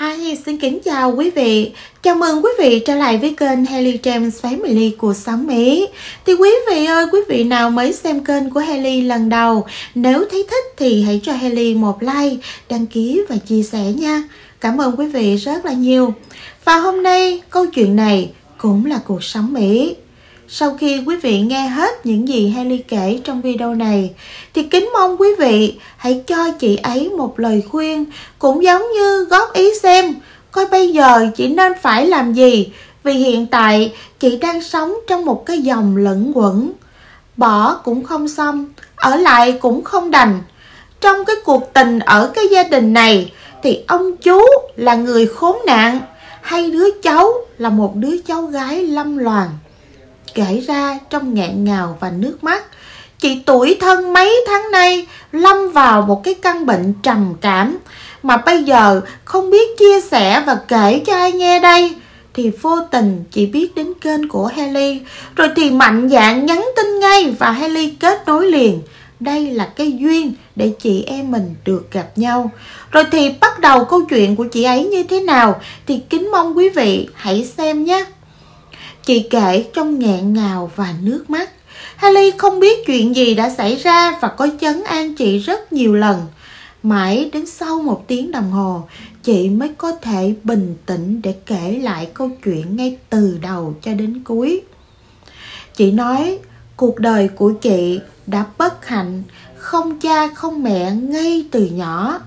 Hi, xin kính chào quý vị. Chào mừng quý vị trở lại với kênh Haley James Family Cuộc Sống Mỹ. Thì quý vị ơi, quý vị nào mới xem kênh của Haley lần đầu, nếu thấy thích thì hãy cho Haley một like, đăng ký và chia sẻ nha. Cảm ơn quý vị rất là nhiều. Và hôm nay, câu chuyện này cũng là cuộc sống Mỹ. Sau khi quý vị nghe hết những gì Haley kể trong video này, thì kính mong quý vị hãy cho chị ấy một lời khuyên cũng giống như góp ý xem coi bây giờ chị nên phải làm gì, vì hiện tại chị đang sống trong một cái dòng lẫn quẩn. Bỏ cũng không xong, ở lại cũng không đành. Trong cái cuộc tình ở cái gia đình này, thì ông chú là người khốn nạn hay đứa cháu là một đứa cháu gái lâm loàn kể ra trong nghẹn ngào và nước mắt. Chị tuổi thân mấy tháng nay lâm vào một cái căn bệnh trầm cảm mà bây giờ không biết chia sẻ và kể cho ai nghe đây. Thì vô tình chị biết đến kênh của Haley rồi thì mạnh dạn nhắn tin ngay và Haley kết nối liền. Đây là cái duyên để chị em mình được gặp nhau. Rồi thì bắt đầu câu chuyện của chị ấy như thế nào thì kính mong quý vị hãy xem nhé. Chị kể trong nghẹn ngào và nước mắt. Haley không biết chuyện gì đã xảy ra và có chấn an chị rất nhiều lần. Mãi đến sau một tiếng đồng hồ, chị mới có thể bình tĩnh để kể lại câu chuyện ngay từ đầu cho đến cuối. Chị nói, cuộc đời của chị đã bất hạnh, không cha không mẹ ngay từ nhỏ.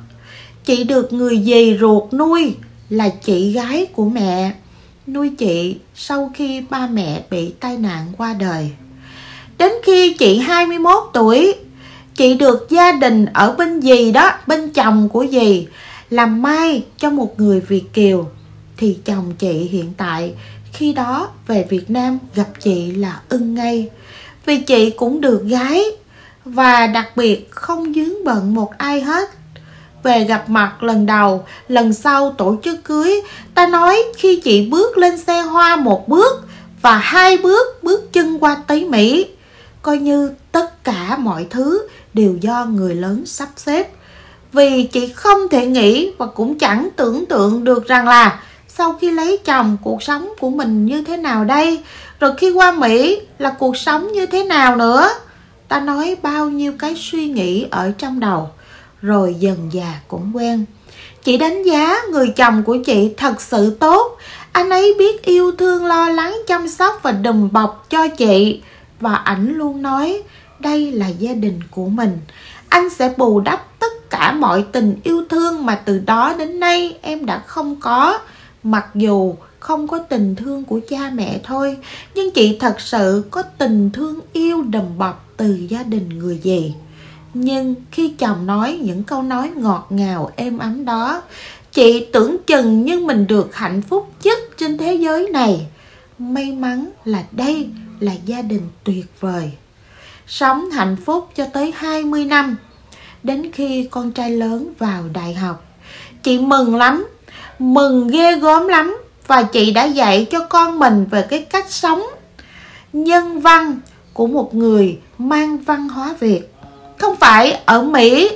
Chị được người dì ruột nuôi là chị gái của mẹ nuôi chị sau khi ba mẹ bị tai nạn qua đời. Đến khi chị 21 tuổi, chị được gia đình ở bên dì đó, bên chồng của dì làm mai cho một người Việt Kiều. Thì chồng chị hiện tại khi đó về Việt Nam gặp chị là ưng ngay. Vì chị cũng được gái và đặc biệt không dướng bận một ai hết về gặp mặt lần đầu, lần sau tổ chức cưới, ta nói khi chị bước lên xe hoa một bước và hai bước bước chân qua tới Mỹ, coi như tất cả mọi thứ đều do người lớn sắp xếp. Vì chị không thể nghĩ và cũng chẳng tưởng tượng được rằng là sau khi lấy chồng cuộc sống của mình như thế nào đây, rồi khi qua Mỹ là cuộc sống như thế nào nữa. Ta nói bao nhiêu cái suy nghĩ ở trong đầu rồi dần già cũng quen. Chị đánh giá người chồng của chị thật sự tốt. Anh ấy biết yêu thương, lo lắng, chăm sóc và đùm bọc cho chị. Và ảnh luôn nói, đây là gia đình của mình. Anh sẽ bù đắp tất cả mọi tình yêu thương mà từ đó đến nay em đã không có. Mặc dù không có tình thương của cha mẹ thôi, nhưng chị thật sự có tình thương yêu đùm bọc từ gia đình người gì nhưng khi chồng nói những câu nói ngọt ngào, êm ấm đó, chị tưởng chừng như mình được hạnh phúc nhất trên thế giới này. May mắn là đây là gia đình tuyệt vời. Sống hạnh phúc cho tới 20 năm, đến khi con trai lớn vào đại học, chị mừng lắm, mừng ghê gớm lắm và chị đã dạy cho con mình về cái cách sống nhân văn của một người mang văn hóa việt không phải ở Mỹ,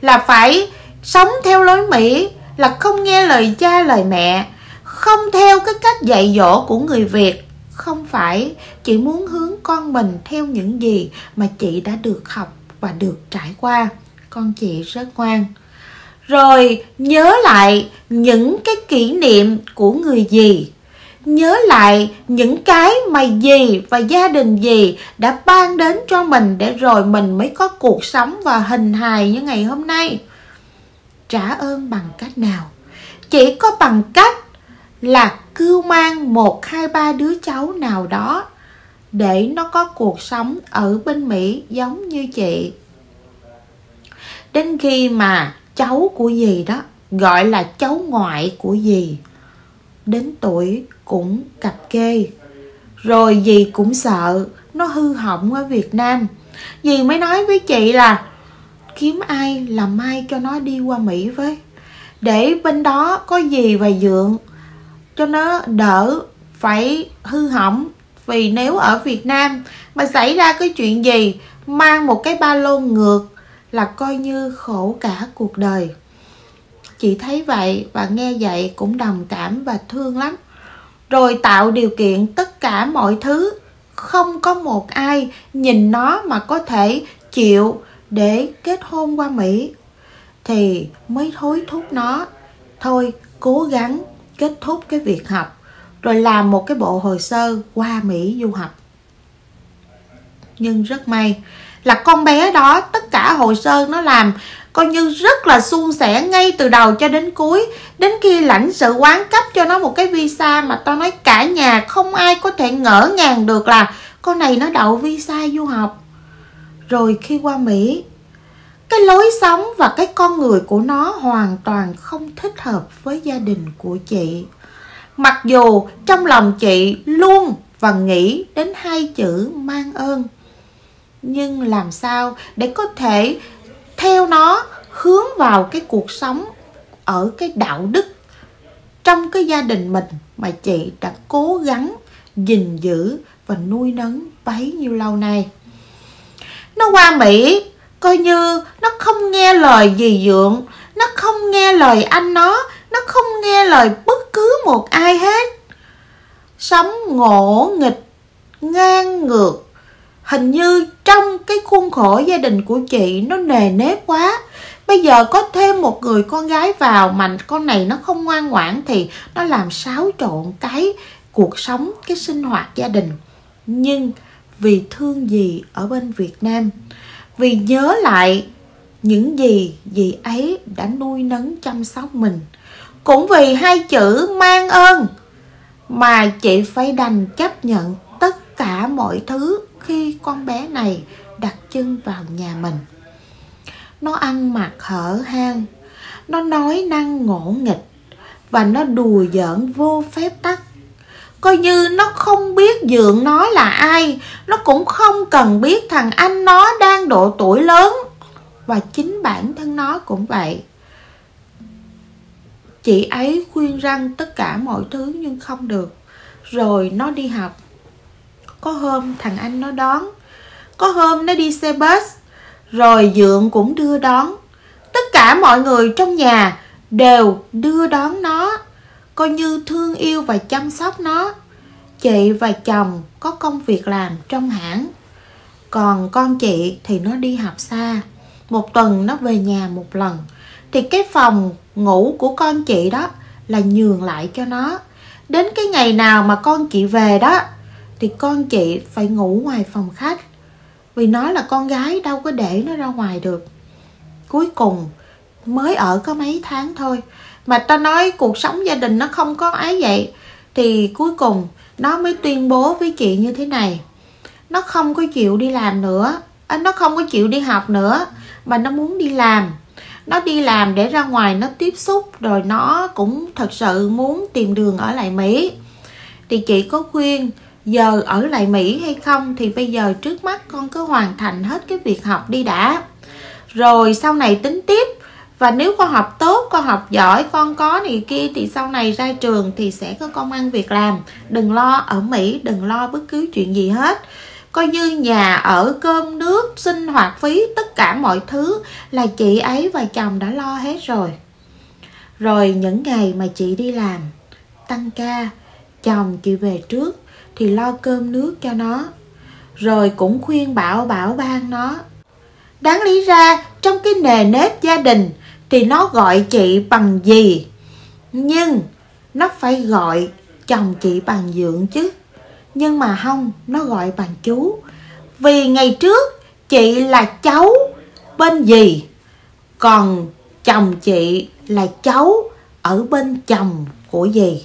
là phải sống theo lối Mỹ, là không nghe lời cha, lời mẹ, không theo cái cách dạy dỗ của người Việt. Không phải chị muốn hướng con mình theo những gì mà chị đã được học và được trải qua. Con chị rất ngoan. Rồi nhớ lại những cái kỷ niệm của người gì nhớ lại những cái mà gì và gia đình gì đã ban đến cho mình để rồi mình mới có cuộc sống và hình hài như ngày hôm nay. Trả ơn bằng cách nào? Chỉ có bằng cách là cưu mang một, hai, ba đứa cháu nào đó để nó có cuộc sống ở bên mỹ giống như chị. Đến khi mà cháu của dì đó, gọi là cháu ngoại của dì, đến tuổi cũng cặp kê. Rồi dì cũng sợ nó hư hỏng ở việt nam. Dì mới nói với chị là, kiếm ai làm mai cho nó đi qua mỹ với. Để bên đó có gì và dượng cho nó đỡ phải hư hỏng. Vì nếu ở việt nam mà xảy ra cái chuyện gì, mang một cái ba lô ngược là coi như khổ cả cuộc đời. Chị thấy vậy và nghe vậy cũng đồng cảm và thương lắm rồi tạo điều kiện tất cả mọi thứ. Không có một ai nhìn nó mà có thể chịu để kết hôn qua mỹ. Thì mới hối thúc nó, thôi, cố gắng kết thúc cái việc học, rồi làm một cái bộ hồ sơ qua mỹ du học. Nhưng rất may là con bé đó, tất cả hồ sơ nó làm coi như rất là suôn sẻ ngay từ đầu cho đến cuối. Đến khi lãnh sự quán cấp cho nó một cái visa mà tao nói cả nhà không ai có thể ngỡ ngàng được là con này nó đậu visa du học. Rồi khi qua mỹ, cái lối sống và cái con người của nó hoàn toàn không thích hợp với gia đình của chị. Mặc dù trong lòng chị luôn và nghĩ đến hai chữ mang ơn, nhưng làm sao để có thể theo nó hướng vào cái cuộc sống ở cái đạo đức trong cái gia đình mình mà chị đã cố gắng gìn giữ và nuôi nấng bấy nhiêu lâu nay. Nó qua mỹ, coi như nó không nghe lời dì dượng, nó không nghe lời anh nó nó không nghe lời bất cứ một ai hết. Sống ngỗ nghịch, ngang ngược hình như trong cái khuôn khổ gia đình của chị nó nề nếp quá. Bây giờ có thêm một người con gái vào mà con này nó không ngoan ngoãn thì nó làm xáo trộn cái cuộc sống, cái sinh hoạt gia đình. Nhưng vì thương gì ở bên việt nam? Vì nhớ lại những gì dì ấy đã nuôi nấng chăm sóc mình. Cũng vì hai chữ mang ơn mà chị phải đành chấp nhận tất cả mọi thứ khi con bé này đặt chân vào nhà mình. Nó ăn mặc hở hang, nó nói năng ngỗ nghịch, và nó đùa giỡn vô phép tắc. Coi như nó không biết dượng nó là ai, nó cũng không cần biết thằng anh nó đang độ tuổi lớn. Và chính bản thân nó cũng vậy. Chị ấy khuyên răng tất cả mọi thứ nhưng không được. Rồi nó đi học có hôm thằng anh nó đón. Có hôm nó đi xe bus. Rồi dượng cũng đưa đón. Tất cả mọi người trong nhà đều đưa đón nó, coi như thương yêu và chăm sóc nó. Chị và chồng có công việc làm trong hãng. Còn con chị thì nó đi học xa. Một tuần nó về nhà một lần. Thì cái phòng ngủ của con chị đó là nhường lại cho nó. Đến cái ngày nào mà con chị về đó thì con chị phải ngủ ngoài phòng khách. Vì nó là con gái đâu có để nó ra ngoài được. Cuối cùng mới ở có mấy tháng thôi mà ta nói cuộc sống gia đình nó không có ái vậy thì cuối cùng nó mới tuyên bố với chị như thế này. Nó không có chịu đi làm nữa à, nó không có chịu đi học nữa mà nó muốn đi làm. Nó đi làm để ra ngoài nó tiếp xúc rồi nó cũng thật sự muốn tìm đường ở lại mỹ. Thì chị có khuyên giờ ở lại mỹ hay không thì bây giờ trước mắt con cứ hoàn thành hết cái việc học đi đã. Rồi sau này tính tiếp. Và nếu con học tốt, con học giỏi, con có này kia thì sau này ra trường thì sẽ có công ăn việc làm. Đừng lo ở mỹ, đừng lo bất cứ chuyện gì hết. Coi như nhà ở, cơm, nước, sinh hoạt, phí, tất cả mọi thứ là chị ấy và chồng đã lo hết rồi. Rồi những ngày mà chị đi làm, tăng ca, chồng chị về trước thì lo cơm nước cho nó. Rồi cũng khuyên bảo bảo ban nó. Đáng lý ra, trong cái nề nếp gia đình thì nó gọi chị bằng gì? Nhưng nó phải gọi chồng chị bằng dượng chứ. Nhưng mà không, nó gọi bằng chú. Vì ngày trước chị là cháu bên gì? Còn chồng chị là cháu ở bên chồng của gì?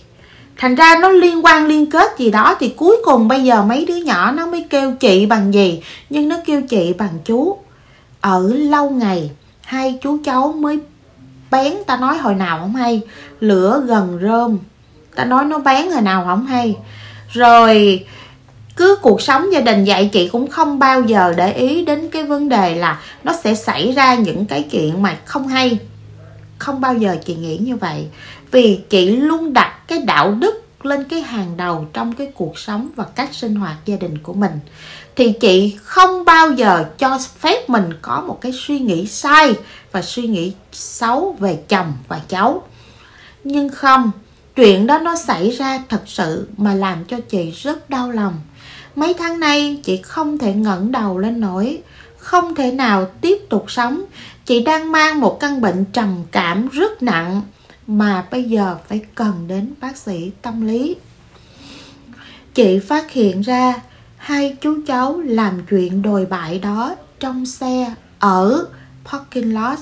Thành ra nó liên quan, liên kết gì đó thì cuối cùng bây giờ mấy đứa nhỏ nó mới kêu chị bằng gì? Nhưng nó kêu chị bằng chú. Ở lâu ngày, hai chú cháu mới bén, ta nói hồi nào không hay, lửa gần rơm. Ta nói nó bén hồi nào không hay. Rồi, cứ cuộc sống gia đình vậy chị cũng không bao giờ để ý đến cái vấn đề là nó sẽ xảy ra những cái chuyện mà không hay. Không bao giờ chị nghĩ như vậy vì chị luôn đặt cái đạo đức lên cái hàng đầu trong cái cuộc sống và cách sinh hoạt gia đình của mình. Thì chị không bao giờ cho phép mình có một cái suy nghĩ sai và suy nghĩ xấu về chồng và cháu. Nhưng không, chuyện đó nó xảy ra thật sự mà làm cho chị rất đau lòng. Mấy tháng nay, chị không thể ngẩng đầu lên nổi, không thể nào tiếp tục sống. Chị đang mang một căn bệnh trầm cảm rất nặng mà bây giờ phải cần đến bác sĩ tâm lý. Chị phát hiện ra hai chú cháu làm chuyện đồi bại đó trong xe ở parking lot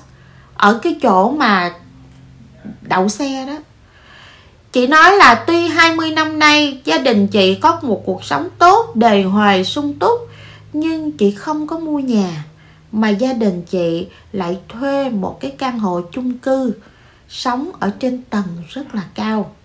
ở cái chỗ mà đậu xe đó. Chị nói là tuy 20 năm nay gia đình chị có một cuộc sống tốt, đề hoài sung túc Nhưng chị không có mua nhà Mà gia đình chị lại thuê một cái căn hộ chung cư Sống ở trên tầng rất là cao.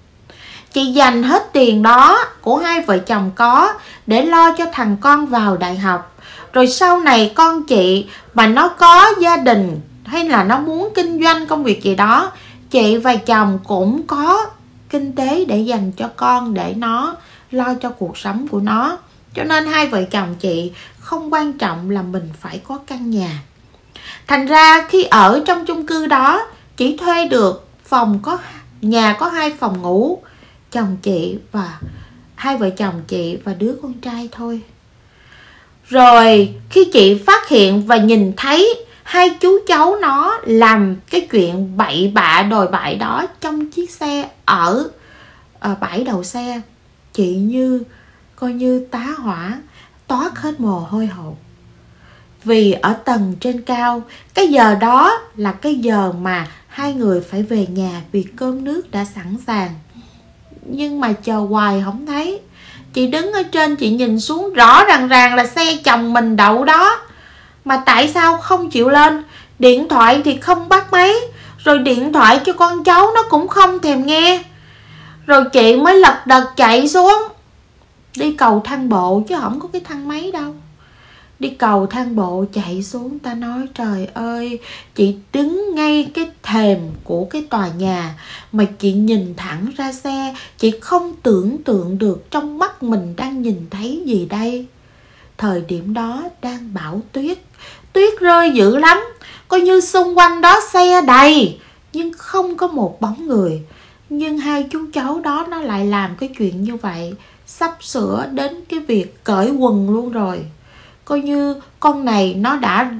Chị dành hết tiền đó của hai vợ chồng có Để lo cho thằng con vào đại học. Rồi sau này con chị mà nó có gia đình Hay là nó muốn kinh doanh công việc gì đó, Chị và chồng cũng có kinh tế để dành cho con để nó lo cho cuộc sống của nó. Cho nên hai vợ chồng chị không quan trọng là mình phải có căn nhà. Thành ra khi ở trong chung cư đó chỉ thuê được phòng có nhà có hai phòng ngủ chồng chị và hai vợ chồng chị và đứa con trai thôi. Rồi khi chị phát hiện và nhìn thấy hai chú cháu nó làm cái chuyện bậy bạ đồi bại đó trong chiếc xe ở, ở bãi đầu xe chị như coi như tá hỏa toát hết mồ hôi hột. Vì ở tầng trên cao cái giờ đó là cái giờ mà hai người phải về nhà vì cơm nước đã sẵn sàng. Nhưng mà chờ hoài không thấy. Chị đứng ở trên, chị nhìn xuống rõ ràng ràng là xe chồng mình đậu đó. Mà tại sao không chịu lên? Điện thoại thì không bắt máy. Rồi điện thoại cho con cháu nó cũng không thèm nghe. Rồi chị mới lật đật chạy xuống. Đi cầu thang bộ chứ không có cái thang máy đâu đi cầu thang bộ, chạy xuống, ta nói, trời ơi, chị đứng ngay cái thềm của cái tòa nhà mà chị nhìn thẳng ra xe. Chị không tưởng tượng được trong mắt mình đang nhìn thấy gì đây. Thời điểm đó đang bão tuyết. Tuyết rơi dữ lắm, coi như xung quanh đó xe đầy, nhưng không có một bóng người. Nhưng hai chú cháu đó nó lại làm cái chuyện như vậy, sắp sửa đến cái việc cởi quần luôn rồi coi như con này nó đã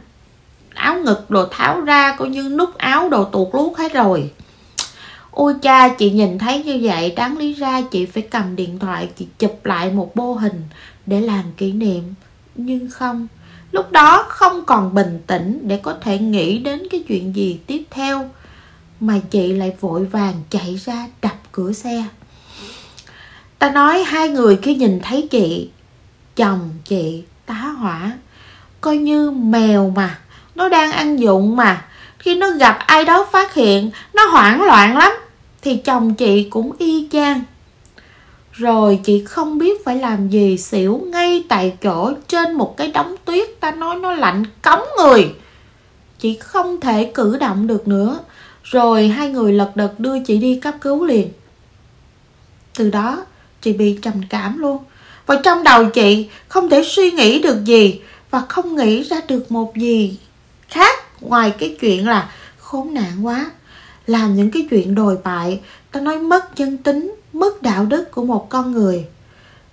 áo ngực đồ tháo ra, coi như nút áo đồ tuột lút hết rồi. Ôi cha, chị nhìn thấy như vậy, đáng lý ra chị phải cầm điện thoại, chị chụp lại một bô hình để làm kỷ niệm. Nhưng không, lúc đó không còn bình tĩnh để có thể nghĩ đến cái chuyện gì tiếp theo, mà chị lại vội vàng chạy ra đập cửa xe. Ta nói hai người khi nhìn thấy chị, chồng chị tá hỏa. Coi như mèo mà, nó đang ăn dụng mà. Khi nó gặp ai đó phát hiện, nó hoảng loạn lắm, thì chồng chị cũng y chang. Rồi chị không biết phải làm gì, xỉu ngay tại chỗ trên một cái đống tuyết, ta nói nó lạnh cống người. Chị không thể cử động được nữa. Rồi hai người lật đật đưa chị đi cấp cứu liền. Từ đó, chị bị trầm cảm luôn và trong đầu chị không thể suy nghĩ được gì và không nghĩ ra được một gì khác ngoài cái chuyện là khốn nạn quá. Làm những cái chuyện đồi bại, ta nói mất chân tính, mất đạo đức của một con người.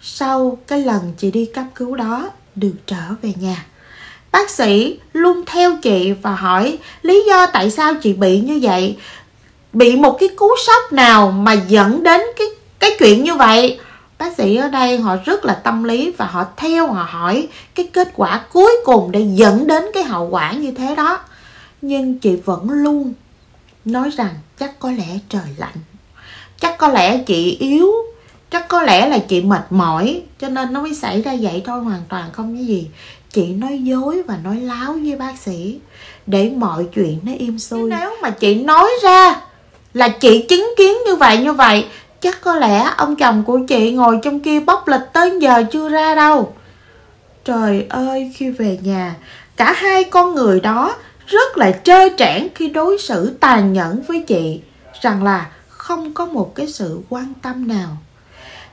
Sau cái lần chị đi cấp cứu đó, được trở về nhà. Bác sĩ luôn theo chị và hỏi lý do tại sao chị bị như vậy. Bị một cái cú sốc nào mà dẫn đến cái cái chuyện như vậy? Bác sĩ ở đây họ rất là tâm lý và họ theo họ hỏi cái kết quả cuối cùng để dẫn đến cái hậu quả như thế đó. Nhưng chị vẫn luôn nói rằng chắc có lẽ trời lạnh. Chắc có lẽ chị yếu. Chắc có lẽ là chị mệt mỏi. Cho nên nó mới xảy ra vậy thôi hoàn toàn không cái gì. Chị nói dối và nói láo với bác sĩ để mọi chuyện nó im xuôi nếu mà chị nói ra là chị chứng kiến như vậy như vậy chắc có lẽ ông chồng của chị ngồi trong kia bóc lịch tới giờ chưa ra đâu. Trời ơi, khi về nhà, cả hai con người đó rất là trơ trẽn khi đối xử tàn nhẫn với chị, rằng là không có một cái sự quan tâm nào.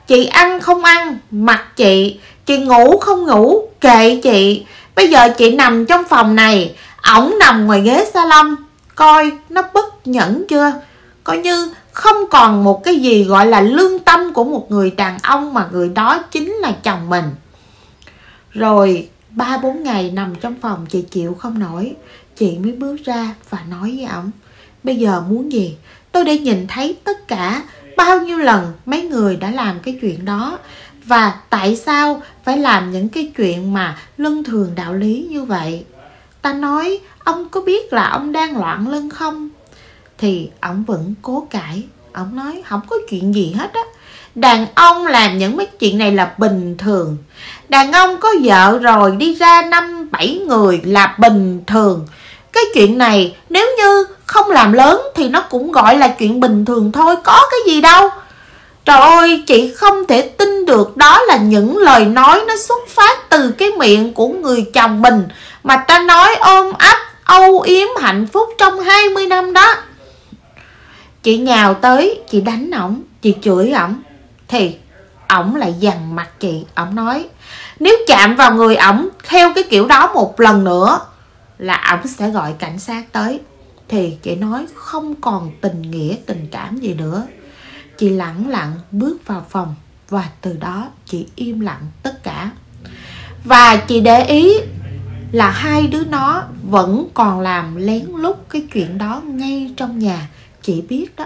Chị ăn không ăn, mặc chị chị ngủ không ngủ, kệ chị. Bây giờ chị nằm trong phòng này, ổng nằm ngoài ghế salon, coi nó bất nhẫn chưa? Coi như không còn một cái gì gọi là lương tâm của một người đàn ông mà người đó chính là chồng mình. Rồi, ba bốn ngày nằm trong phòng, chị chịu không nổi. Chị mới bước ra và nói với ổng, bây giờ muốn gì? Tôi đã nhìn thấy tất cả bao nhiêu lần mấy người đã làm cái chuyện đó và tại sao phải làm những cái chuyện mà luân thường đạo lý như vậy? Ta nói, ông có biết là ông đang loạn lưng không? Thì ông vẫn cố cãi. Ông nói, không có chuyện gì hết á. Đàn ông làm những mấy chuyện này là bình thường. Đàn ông có vợ rồi, đi ra năm, bảy người là bình thường. Cái chuyện này, nếu như không làm lớn thì nó cũng gọi là chuyện bình thường thôi, có cái gì đâu. Trời ơi, chị không thể tin được đó là những lời nói nó xuất phát từ cái miệng của người chồng mình mà ta nói ôm ấp, âu yếm hạnh phúc trong 20 năm đó chị nhào tới, chị đánh ổng, chị chửi ổng. Thì, ổng lại dằn mặt chị. Ổng nói, nếu chạm vào người ổng theo cái kiểu đó một lần nữa, là ổng sẽ gọi cảnh sát tới. Thì chị nói, không còn tình nghĩa, tình cảm gì nữa. Chị lặng lặng bước vào phòng và từ đó chị im lặng tất cả. Và chị để ý là hai đứa nó vẫn còn làm lén lút cái chuyện đó ngay trong nhà chị biết đó.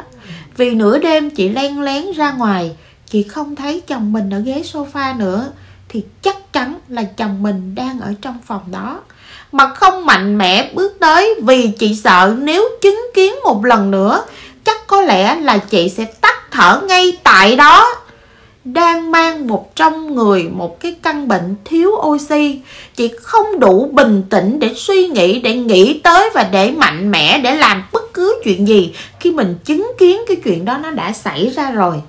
Vì nửa đêm chị len lén ra ngoài, chị không thấy chồng mình ở ghế sofa nữa, thì chắc chắn là chồng mình đang ở trong phòng đó. Mà không mạnh mẽ bước tới vì chị sợ nếu chứng kiến một lần nữa, chắc có lẽ là chị sẽ tắt thở ngay tại đó đang mang một trong người một cái căn bệnh thiếu oxy. Chị không đủ bình tĩnh để suy nghĩ, để nghĩ tới và để mạnh mẽ để làm bất cứ chuyện gì. Khi mình chứng kiến cái chuyện đó nó đã xảy ra rồi.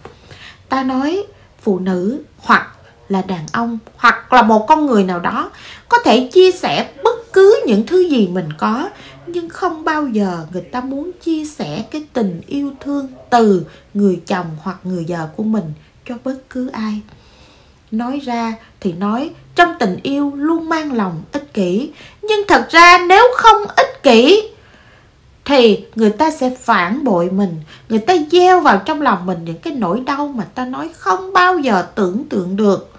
Ta nói, phụ nữ hoặc là đàn ông hoặc là một con người nào đó có thể chia sẻ bất cứ những thứ gì mình có, nhưng không bao giờ người ta muốn chia sẻ cái tình yêu thương từ người chồng hoặc người vợ của mình cho bất cứ ai. Nói ra thì nói, trong tình yêu luôn mang lòng ích kỷ. Nhưng thật ra nếu không ích kỷ, thì người ta sẽ phản bội mình. Người ta gieo vào trong lòng mình những cái nỗi đau mà ta nói không bao giờ tưởng tượng được.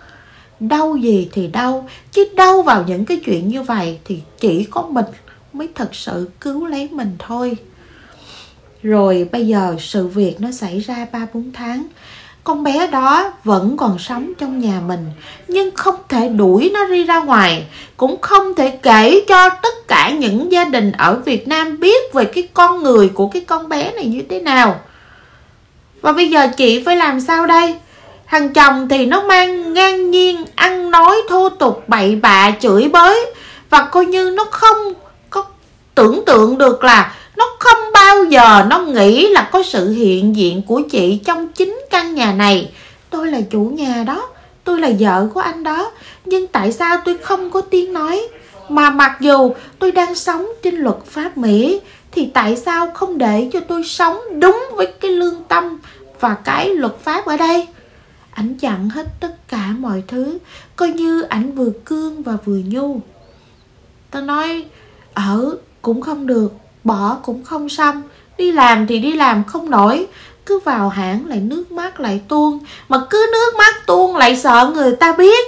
Đau gì thì đau, chứ đau vào những cái chuyện như vậy thì chỉ có mình mới thật sự cứu lấy mình thôi. Rồi bây giờ sự việc nó xảy ra ba bốn tháng con bé đó vẫn còn sống trong nhà mình, nhưng không thể đuổi nó đi ra ngoài, cũng không thể kể cho tất cả những gia đình ở việt nam biết về cái con người của cái con bé này như thế nào. Và bây giờ chị phải làm sao đây? Thằng chồng thì nó mang ngang nhiên ăn nói thô tục, bậy bạ, chửi bới, và coi như nó không có tưởng tượng được là nó không bao giờ nó nghĩ là có sự hiện diện của chị trong chính căn nhà này. Tôi là chủ nhà đó, tôi là vợ của anh đó. Nhưng tại sao tôi không có tiếng nói? Mà mặc dù tôi đang sống trên luật pháp mỹ, thì tại sao không để cho tôi sống đúng với cái lương tâm và cái luật pháp ở đây? Ảnh chặn hết tất cả mọi thứ, coi như ảnh vừa cương và vừa nhu. Tao nói, ở cũng không được bỏ cũng không xong, đi làm thì đi làm không nổi. Cứ vào hãng lại nước mắt lại tuôn, mà cứ nước mắt tuôn lại sợ người ta biết.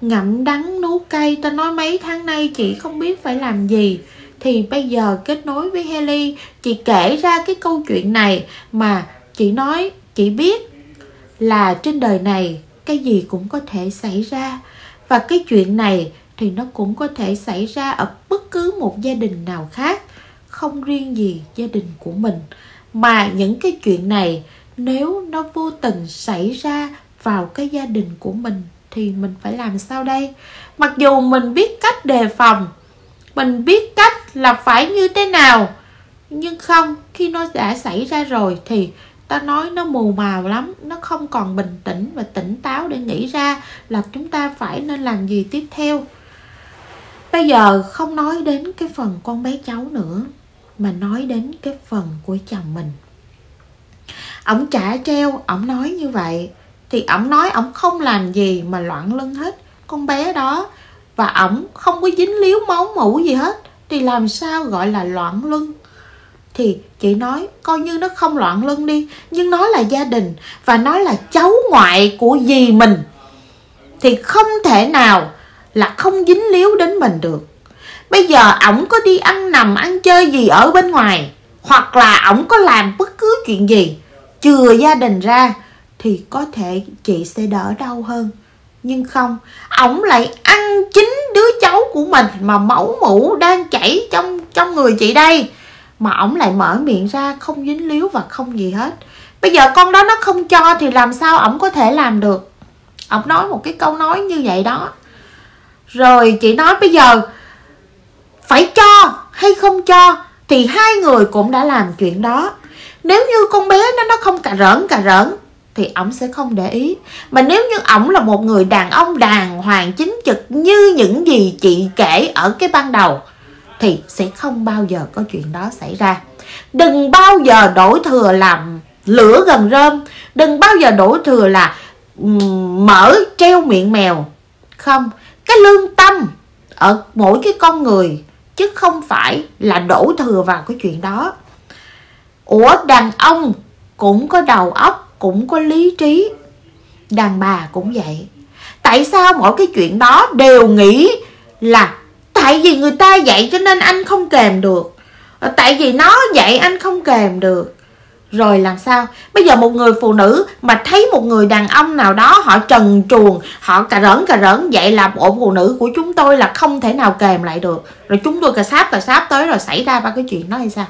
Ngậm đắng nuốt cay ta nói mấy tháng nay chị không biết phải làm gì. Thì bây giờ kết nối với Heli, chị kể ra cái câu chuyện này mà chị nói chị biết là trên đời này cái gì cũng có thể xảy ra. Và cái chuyện này thì nó cũng có thể xảy ra ở bất cứ một gia đình nào khác không riêng gì gia đình của mình, mà những cái chuyện này nếu nó vô tình xảy ra vào cái gia đình của mình thì mình phải làm sao đây? Mặc dù mình biết cách đề phòng, mình biết cách là phải như thế nào, nhưng không, khi nó đã xảy ra rồi thì ta nói nó mù màu lắm, nó không còn bình tĩnh và tỉnh táo để nghĩ ra là chúng ta phải nên làm gì tiếp theo. Bây giờ không nói đến cái phần con bé cháu nữa mà nói đến cái phần của chồng mình. Ổng trả treo ổng nói như vậy, thì ổng nói ổng không làm gì mà loạn lưng hết con bé đó. Và ổng không có dính líu máu mủ gì hết, thì làm sao gọi là loạn lưng? Thì chị nói, coi như nó không loạn lưng đi, nhưng nó là gia đình và nó là cháu ngoại của dì mình. Thì không thể nào là không dính líu đến mình được bây giờ ổng có đi ăn nằm ăn chơi gì ở bên ngoài, hoặc là ổng có làm bất cứ chuyện gì, chừa gia đình ra, thì có thể chị sẽ đỡ đau hơn. Nhưng không, ổng lại ăn chính đứa cháu của mình mà máu mủ đang chảy trong trong người chị đây. Mà ổng lại mở miệng ra không dính líu và không gì hết. Bây giờ con đó nó không cho thì làm sao ổng có thể làm được? Ổng nói một cái câu nói như vậy đó. Rồi chị nói bây giờ phải cho hay không cho thì hai người cũng đã làm chuyện đó. Nếu như con bé nó nó không cà rỡn cà rỡn thì ổng sẽ không để ý. Mà nếu như ổng là một người đàn ông đàng hoàng chính trực như những gì chị kể ở cái ban đầu thì sẽ không bao giờ có chuyện đó xảy ra. Đừng bao giờ đổi thừa làm lửa gần rơm. Đừng bao giờ đổi thừa là mở treo miệng mèo. Không, cái lương tâm ở mỗi cái con người chứ không phải là đổ thừa vào cái chuyện đó. Ủa, đàn ông cũng có đầu óc, cũng có lý trí. Đàn bà cũng vậy. Tại sao mỗi cái chuyện đó đều nghĩ là tại vì người ta vậy cho nên anh không kèm được. Tại vì nó vậy anh không kèm được rồi làm sao? Bây giờ một người phụ nữ mà thấy một người đàn ông nào đó họ trần truồng, họ cà rỡn cà rỡn, vậy là bộ phụ nữ của chúng tôi là không thể nào kèm lại được. Rồi chúng tôi cà sáp cà sáp tới rồi xảy ra ba cái chuyện đó hay sao?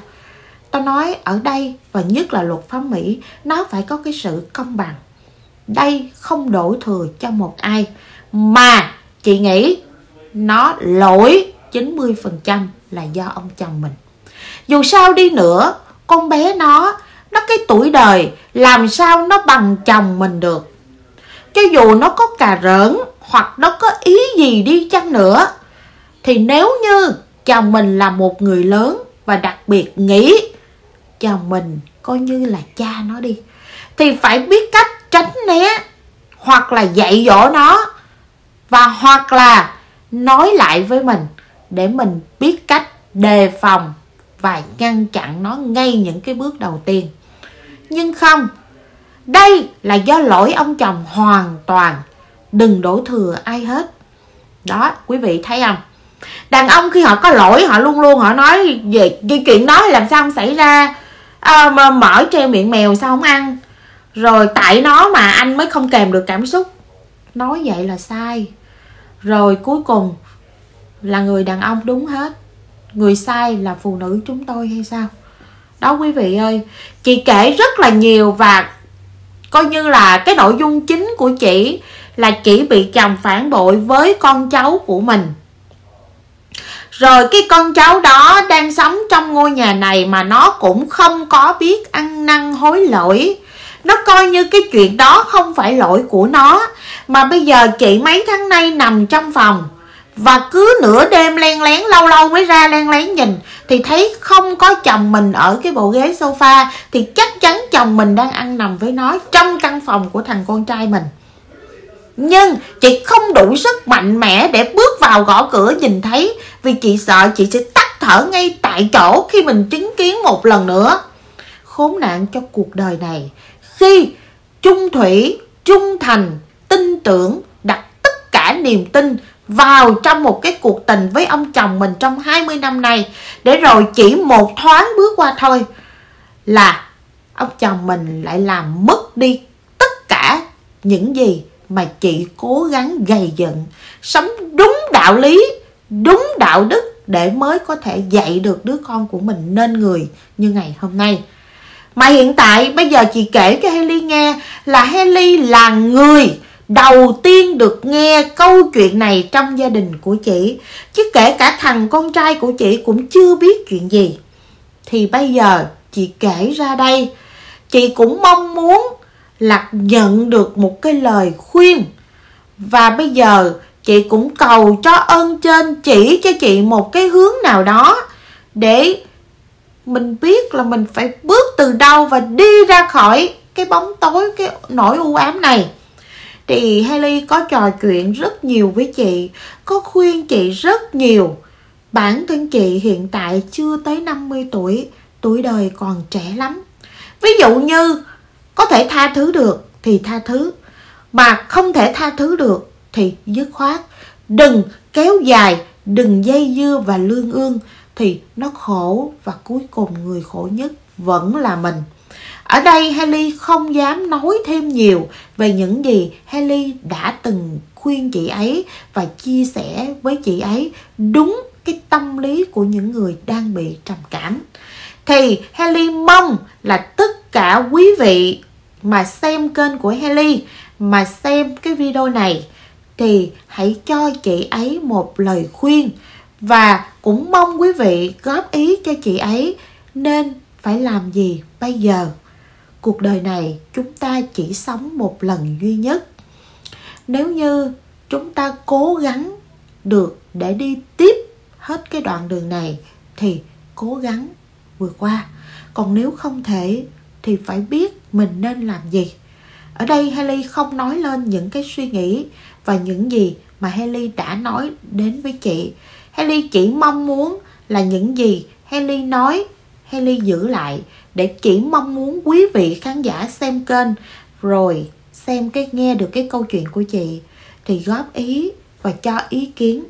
Tao nói ở đây, và nhất là luật pháp mỹ, nó phải có cái sự công bằng. Đây không đổ thừa cho một ai, mà chị nghĩ nó lỗi 90% là do ông chồng mình. Dù sao đi nữa, con bé nó nó cái tuổi đời, làm sao nó bằng chồng mình được? Cho dù nó có cà rỡn hoặc nó có ý gì đi chăng nữa, thì nếu như chồng mình là một người lớn và đặc biệt nghĩ chồng mình coi như là cha nó đi, thì phải biết cách tránh né hoặc là dạy dỗ nó và hoặc là nói lại với mình để mình biết cách đề phòng và ngăn chặn nó ngay những cái bước đầu tiên nhưng không đây là do lỗi ông chồng hoàn toàn đừng đổ thừa ai hết. Đó quý vị thấy không? Đàn ông khi họ có lỗi họ luôn luôn họ nói về cái chuyện đó làm sao không xảy ra. À, mà mở treo miệng mèo sao không ăn? Rồi tại nó mà anh mới không kèm được cảm xúc. Nói vậy là sai. Rồi cuối cùng là người đàn ông đúng hết. Người sai là phụ nữ chúng tôi hay sao? Đó, quý vị ơi, chị kể rất là nhiều và coi như là cái nội dung chính của chị là chỉ bị chồng phản bội với con cháu của mình. Rồi cái con cháu đó đang sống trong ngôi nhà này mà nó cũng không có biết ăn năn hối lỗi. Nó coi như cái chuyện đó không phải lỗi của nó. Mà bây giờ chị mấy tháng nay nằm trong phòng và cứ nửa đêm len lén, lâu lâu mới ra len lén nhìn, thì thấy không có chồng mình ở cái bộ ghế sofa, thì chắc chắn chồng mình đang ăn nằm với nó trong căn phòng của thằng con trai mình. Nhưng chị không đủ sức mạnh mẽ để bước vào gõ cửa nhìn thấy, vì chị sợ chị sẽ tắt thở ngay tại chỗ khi mình chứng kiến một lần nữa. Khốn nạn cho cuộc đời này. Khi trung thủy, trung thành, tin tưởng đặt tất cả niềm tin vào trong một cái cuộc tình với ông chồng mình trong 20 năm nay để rồi chỉ một thoáng bước qua thôi là ông chồng mình lại làm mất đi tất cả những gì mà chị cố gắng gầy dựng. Sống đúng đạo lý, đúng đạo đức để mới có thể dạy được đứa con của mình nên người như ngày hôm nay. Mà hiện tại, bây giờ chị kể cho Haley nghe là Haley là người đầu tiên được nghe câu chuyện này trong gia đình của chị. Chứ kể cả thằng con trai của chị cũng chưa biết chuyện gì. Thì bây giờ chị kể ra đây. Chị cũng mong muốn là nhận được một cái lời khuyên. Và bây giờ chị cũng cầu cho ơn trên chỉ cho chị một cái hướng nào đó để mình biết là mình phải bước từ đâu và đi ra khỏi cái bóng tối, cái nỗi u ám này thì Haley có trò chuyện rất nhiều với chị, có khuyên chị rất nhiều. Bản thân chị hiện tại chưa tới 50 tuổi, tuổi đời còn trẻ lắm. Ví dụ như có thể tha thứ được thì tha thứ, mà không thể tha thứ được thì dứt khoát. Đừng kéo dài, đừng dây dưa và lương ương thì nó khổ và cuối cùng người khổ nhất vẫn là mình. Ở đây Haley không dám nói thêm nhiều về những gì Haley đã từng khuyên chị ấy và chia sẻ với chị ấy đúng cái tâm lý của những người đang bị trầm cảm. Thì Haley mong là tất cả quý vị mà xem kênh của Haley mà xem cái video này thì hãy cho chị ấy một lời khuyên và cũng mong quý vị góp ý cho chị ấy nên phải làm gì bây giờ cuộc đời này chúng ta chỉ sống một lần duy nhất. Nếu như chúng ta cố gắng được để đi tiếp hết cái đoạn đường này, thì cố gắng vượt qua. Còn nếu không thể, thì phải biết mình nên làm gì. Ở đây Haley không nói lên những cái suy nghĩ và những gì mà Haley đã nói đến với chị. Haley chỉ mong muốn là những gì Haley nói Haley giữ lại để chỉ mong muốn quý vị khán giả xem kênh, rồi xem cái nghe được cái câu chuyện của chị, thì góp ý và cho ý kiến.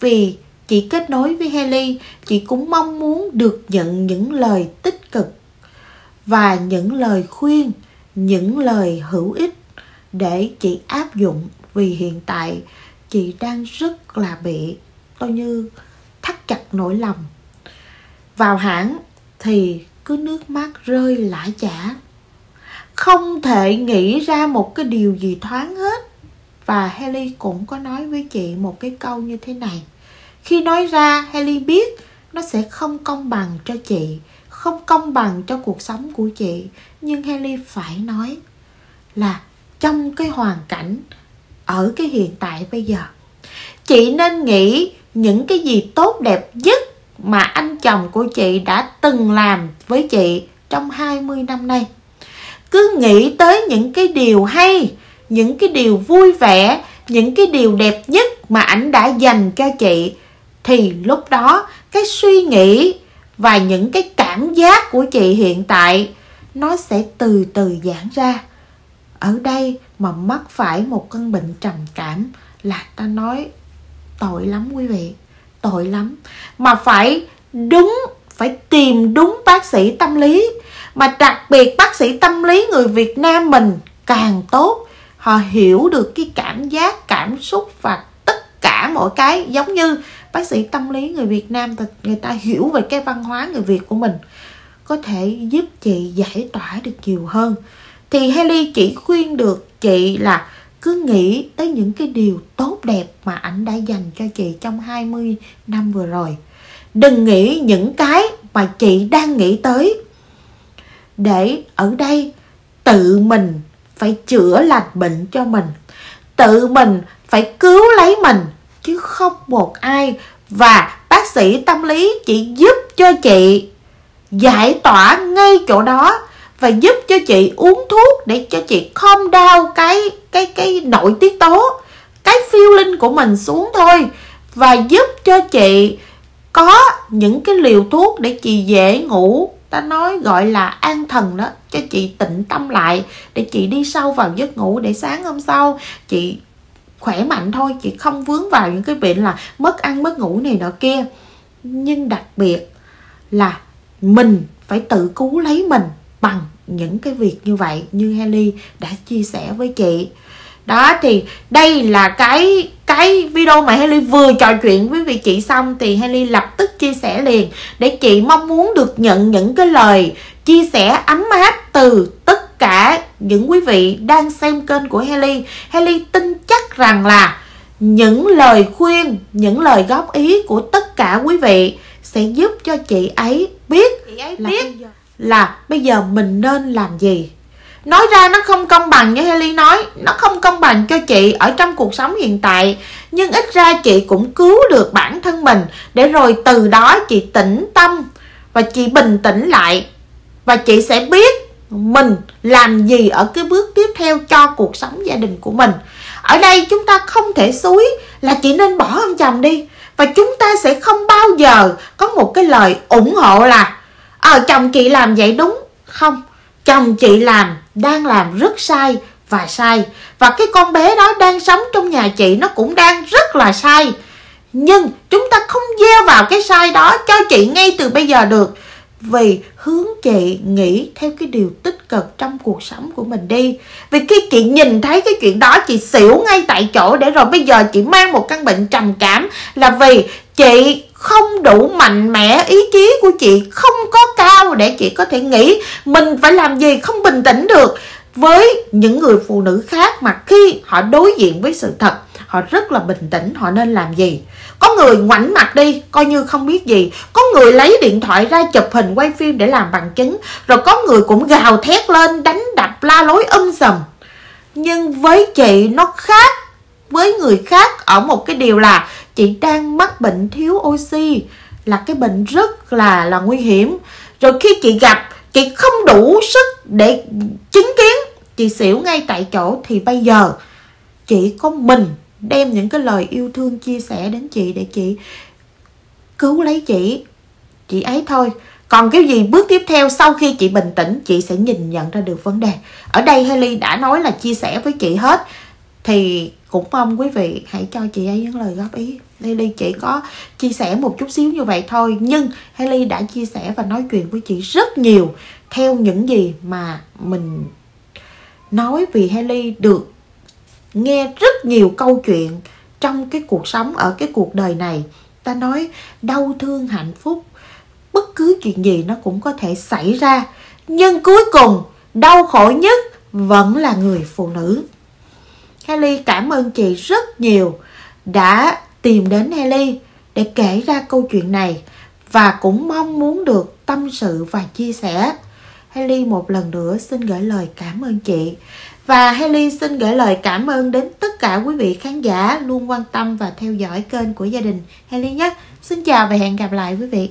Vì chị kết nối với Haley chị cũng mong muốn được nhận những lời tích cực và những lời khuyên, những lời hữu ích để chị áp dụng. Vì hiện tại chị đang rất là bị tôi như thắt chặt nỗi lòng. Vào hãng thì cứ nước mắt rơi lã chả. Không thể nghĩ ra một cái điều gì thoáng hết. Và Haley cũng có nói với chị một cái câu như thế này. Khi nói ra, Haley biết nó sẽ không công bằng cho chị, không công bằng cho cuộc sống của chị. Nhưng Haley phải nói là trong cái hoàn cảnh, ở cái hiện tại bây giờ, chị nên nghĩ những cái gì tốt đẹp nhất mà anh chồng của chị đã từng làm với chị trong 20 năm nay. Cứ nghĩ tới những cái điều hay, những cái điều vui vẻ, những cái điều đẹp nhất mà ảnh đã dành cho chị thì lúc đó cái suy nghĩ và những cái cảm giác của chị hiện tại nó sẽ từ từ giãn ra. Ở đây mà mắc phải một căn bệnh trầm cảm là ta nói tội lắm quý vị tội lắm. Mà phải đúng, phải tìm đúng bác sĩ tâm lý. Mà đặc biệt bác sĩ tâm lý người Việt Nam mình càng tốt. Họ hiểu được cái cảm giác, cảm xúc và tất cả mọi cái giống như bác sĩ tâm lý người Việt Nam người ta hiểu về cái văn hóa người Việt của mình. Có thể giúp chị giải tỏa được nhiều hơn. Thì Haley chỉ khuyên được chị là cứ nghĩ tới những cái điều tốt đẹp mà ảnh đã dành cho chị trong 20 năm vừa rồi. Đừng nghĩ những cái mà chị đang nghĩ tới. Để ở đây, tự mình phải chữa lành bệnh cho mình. Tự mình phải cứu lấy mình, chứ không một ai và bác sĩ tâm lý chỉ giúp cho chị giải tỏa ngay chỗ đó và giúp cho chị uống thuốc để cho chị calm down cái cái cái nội tiết tố, cái feeling của mình xuống thôi. Và giúp cho chị có những cái liều thuốc để chị dễ ngủ. Ta nói gọi là an thần đó, cho chị tịnh tâm lại, để chị đi sâu vào giấc ngủ để sáng hôm sau chị khỏe mạnh thôi, chị không vướng vào những cái bệnh là mất ăn, mất ngủ này nọ kia. Nhưng đặc biệt là mình phải tự cứu lấy mình bằng những cái việc như vậy như Haley đã chia sẻ với chị. Đó thì đây là cái cái video mà Haley vừa trò chuyện với vị chị xong thì Haley lập tức chia sẻ liền để chị mong muốn được nhận những cái lời chia sẻ ấm áp từ tất cả những quý vị đang xem kênh của Haley Haley tin chắc rằng là những lời khuyên những lời góp ý của tất cả quý vị sẽ giúp cho chị ấy biết chị ấy biết là bây giờ mình nên làm gì? Nói ra nó không công bằng như Haley nói, nó không công bằng cho chị ở trong cuộc sống hiện tại. Nhưng ít ra chị cũng cứu được bản thân mình để rồi từ đó chị tĩnh tâm và chị bình tĩnh lại. Và chị sẽ biết mình làm gì ở cái bước tiếp theo cho cuộc sống gia đình của mình. Ở đây chúng ta không thể suối là chị nên bỏ ông chồng đi. Và chúng ta sẽ không bao giờ có một cái lời ủng hộ là ờ chồng chị làm vậy đúng, không? Chồng chị làm, đang làm rất sai và sai. Và cái con bé đó đang sống trong nhà chị nó cũng đang rất là sai. Nhưng chúng ta không gieo vào cái sai đó cho chị ngay từ bây giờ được. Vì hướng chị nghĩ theo cái điều tích cực trong cuộc sống của mình đi. Vì khi chị nhìn thấy cái chuyện đó, chị xỉu ngay tại chỗ để rồi bây giờ chị mang một căn bệnh trầm cảm là vì chị không đủ mạnh mẽ, ý chí của chị không có cao để chị có thể nghĩ mình phải làm gì không bình tĩnh được. Với những người phụ nữ khác mà khi họ đối diện với sự thật, họ rất là bình tĩnh, họ nên làm gì? Có người ngoảnh mặt đi, coi như không biết gì. Có người lấy điện thoại ra chụp hình quay phim để làm bằng chứng. Rồi có người cũng gào thét lên, đánh đập, la lối, âm sầm. Nhưng với chị, nó khác với người khác ở một cái điều là chị đang mắc bệnh thiếu oxy, là cái bệnh rất là là nguy hiểm. Rồi khi chị gặp, chị không đủ sức để chứng kiến. Chị xỉu ngay tại chỗ, thì bây giờ chị có mình đem những cái lời yêu thương chia sẻ đến chị để chị cứu lấy chị chị ấy thôi. Còn cái gì bước tiếp theo, sau khi chị bình tĩnh, chị sẽ nhìn nhận ra được vấn đề. Ở đây Haley đã nói là chia sẻ với chị hết, thì cũng mong quý vị hãy cho chị ấy những lời góp ý. Haley chỉ có chia sẻ một chút xíu như vậy thôi, nhưng Haley đã chia sẻ và nói chuyện với chị rất nhiều theo những gì mà mình nói vì Haley được nghe rất nhiều câu chuyện trong cái cuộc sống, ở cái cuộc đời này. Ta nói đau thương, hạnh phúc, bất cứ chuyện gì nó cũng có thể xảy ra. Nhưng cuối cùng, đau khổ nhất vẫn là người phụ nữ. Haley cảm ơn chị rất nhiều đã tìm đến Haley để kể ra câu chuyện này và cũng mong muốn được tâm sự và chia sẻ. Haley một lần nữa xin gửi lời cảm ơn chị. Và Haley xin gửi lời cảm ơn đến tất cả quý vị khán giả luôn quan tâm và theo dõi kênh của gia đình Haley nhé. Xin chào và hẹn gặp lại quý vị.